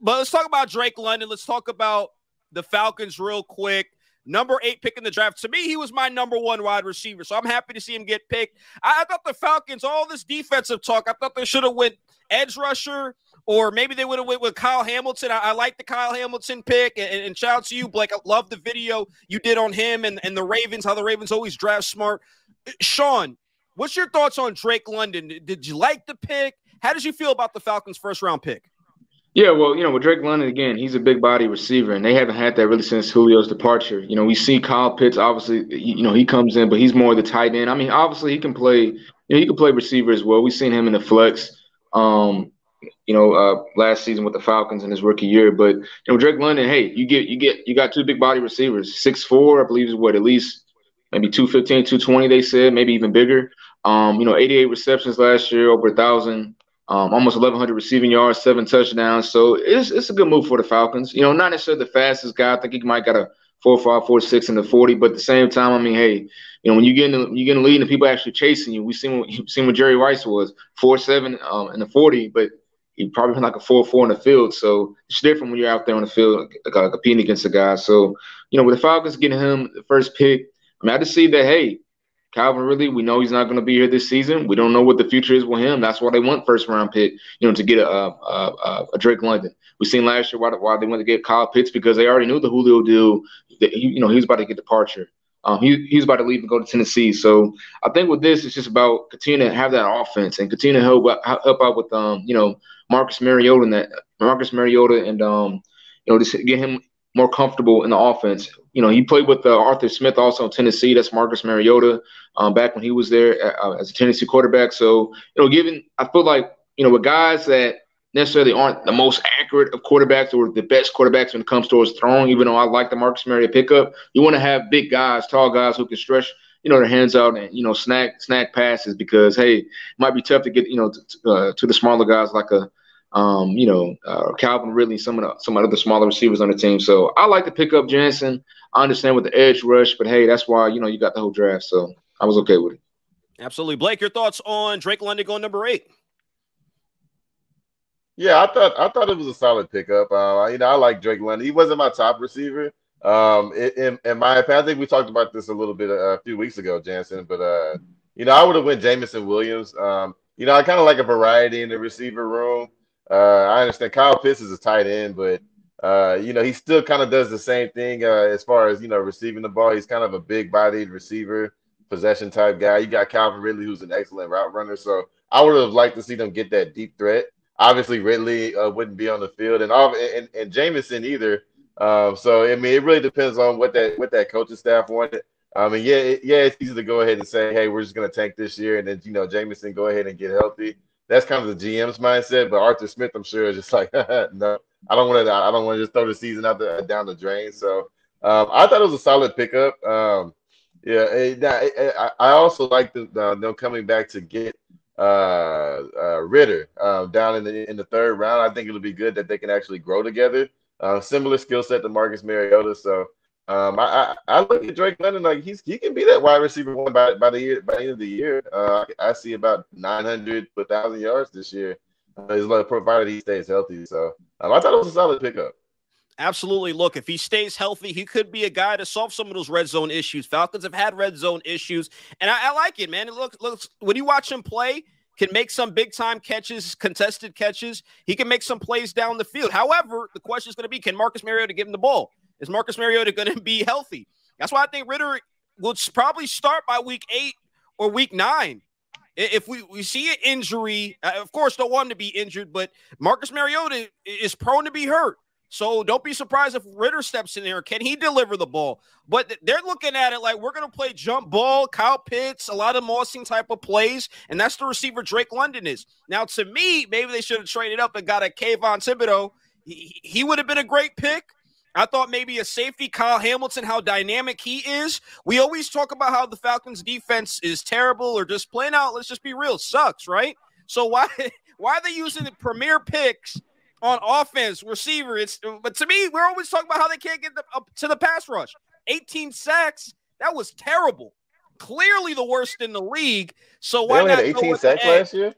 but let's talk about Drake London. Let's talk about the Falcons real quick. Number eight pick in the draft. To me, he was my number one wide receiver. So I'm happy to see him get picked. I, I thought the Falcons, all this defensive talk, I thought they should have went edge rusher, or maybe they would have went with Kyle Hamilton. I, I like the Kyle Hamilton pick, and, and shout out to you, Blake. I love the video you did on him and, and the Ravens, how the Ravens always draft smart. Sean, what's your thoughts on Drake London? Did you like the pick? How did you feel about the Falcons' first round pick? Yeah, well, you know, with Drake London again, he's a big body receiver, and they haven't had that really since Julio's departure. You know, we see Kyle Pitts, obviously, you know, he comes in, but he's more of the tight end. I mean, obviously, he can play, you know, he can play receiver as well. We've seen him in the flex, um, you know, uh, last season with the Falcons in his rookie year. But you know, Drake London, hey, you get you get you got two big body receivers, six four, I believe is what at least maybe 215, 220, they said, maybe even bigger. Um, you know, 88 receptions last year, over a thousand um, almost 1,100 receiving yards, seven touchdowns. So it's it's a good move for the Falcons. You know, not necessarily the fastest guy. I think he might got a four five, four six in the 40. But at the same time, I mean, hey, you know, when you get in the, you get in the lead and people actually chasing you, we seen what seen what Jerry Rice was four seven um, in the 40, but he probably had like a four four in the field. So it's different when you're out there on the field uh, competing against a guy. So you know, with the Falcons getting him the first pick, I mean, I just see that hey, Calvin Ridley, we know he's not going to be here this season. We don't know what the future is with him. That's why they want first round pick, you know, to get a a, a Drake London. We seen last year why, why they went to get Kyle Pitts because they already knew the Julio deal. That he, you know, he was about to get departure. Um, he, he's about to leave and go to Tennessee. So I think with this, it's just about continuing to have that offense and continue to help help out with um, you know, Marcus Mariota and that Marcus Mariota and um, you know, just get him more comfortable in the offense. You know, he played with uh, Arthur Smith also in Tennessee. That's Marcus Mariota um, back when he was there uh, as a Tennessee quarterback. So, you know, given I feel like you know with guys that necessarily aren't the most accurate of quarterbacks or the best quarterbacks when it comes towards throwing, even though I like the Marcus Mariota pickup, you want to have big guys, tall guys who can stretch you know their hands out and you know snack snack passes because hey, it might be tough to get you know to, uh, to the smaller guys like a um, you know, uh, Calvin Ridley, some of the some of the smaller receivers on the team. So I like to pick up Jansen. I understand with the edge rush, but hey, that's why you know you got the whole draft. So I was okay with it. Absolutely, Blake. Your thoughts on Drake London going number eight? Yeah, I thought I thought it was a solid pickup. Uh, you know, I like Drake London. He wasn't my top receiver. Um, in, in my opinion, I think we talked about this a little bit uh, a few weeks ago, Jansen. But uh, you know, I would have went Jameson Williams. Um, you know, I kind of like a variety in the receiver room. Uh, I understand Kyle Pitts is a tight end, but uh, you know he still kind of does the same thing uh, as far as you know receiving the ball. He's kind of a big-bodied receiver, possession type guy. You got Calvin Ridley, who's an excellent route runner. So I would have liked to see them get that deep threat. Obviously, Ridley uh, wouldn't be on the field, and all and, and Jameson either. Um, so I mean, it really depends on what that what that coaching staff wanted. I mean, yeah, yeah, it's easy to go ahead and say, hey, we're just going to tank this year, and then you know Jameson go ahead and get healthy that's kind of the GM's mindset. But Arthur Smith, I'm sure, is just like, no, I don't want to. I don't want to just throw the season out the down the drain. So um, I thought it was a solid pickup. Um, yeah, I, I also like the, uh, them coming back to get uh, uh, Ridder uh, down in the in the third round. I think it'll be good that they can actually grow together. Uh, similar skill set to Marcus Mariota. So um, I, I, I look at Drake London like he's he can be that wide receiver one by by the year by the end of the year. Uh, I, see about nine hundred to thousand yards this year. Uh, is like provided he stays healthy. So um, I thought it was a solid pickup. Absolutely. Look, if he stays healthy, he could be a guy to solve some of those red zone issues. Falcons have had red zone issues, and I, I like it, man. It looks looks when you watch him play, can make some big time catches, contested catches. He can make some plays down the field. However, the question is going to be, can Marcus Mariota give him the ball? Is Marcus Mariota going to be healthy? That's why I think Ridder will probably start by week eight or week nine. If we, we see an injury, uh, of course, don't want him to be injured, but Marcus Mariota is prone to be hurt. So don't be surprised if Ridder steps in there. Can he deliver the ball? But they're looking at it like we're going to play jump ball, Kyle Pitts, a lot of Mossing type of plays, and that's the receiver Drake London is. Now, to me, maybe they should have traded up and got a Kayvon Thibodeaux. He, he would have been a great pick, I thought maybe a safety, Kyle Hamilton, how dynamic he is. We always talk about how the Falcons defense is terrible or just plain out, let's just be real, sucks, right? So why why are they using the premier picks on offense, receiver? It's but to me, we're always talking about how they can't get the, up to the pass rush. 18 sacks, that was terrible. Clearly the worst in the league. So why they not had 18 sacks last year?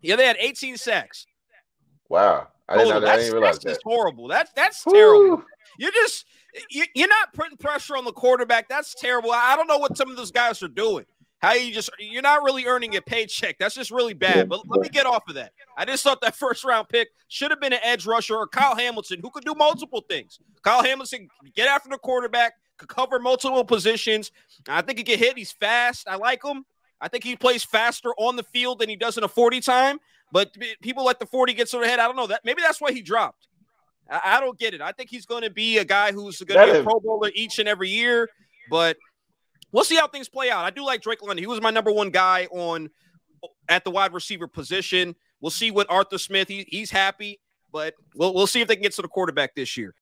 Yeah, they had 18 sacks. Wow. I didn't, Total. I that's, didn't realize that's that. just horrible. That's that's terrible. You're just you, you're not putting pressure on the quarterback. That's terrible. I don't know what some of those guys are doing. How you just you're not really earning a paycheck. That's just really bad. But let me get off of that. I just thought that first round pick should have been an edge rusher or Kyle Hamilton who could do multiple things. Kyle Hamilton get after the quarterback, could cover multiple positions. I think he can hit. He's fast. I like him. I think he plays faster on the field than he does in a 40 time. But people let the 40 get to the head. I don't know that. Maybe that's why he dropped. I, I don't get it. I think he's going to be a guy who's going to be a Pro Bowler each and every year. But we'll see how things play out. I do like Drake London. He was my number one guy on at the wide receiver position. We'll see what Arthur Smith. He, he's happy, but we'll we'll see if they can get to the quarterback this year.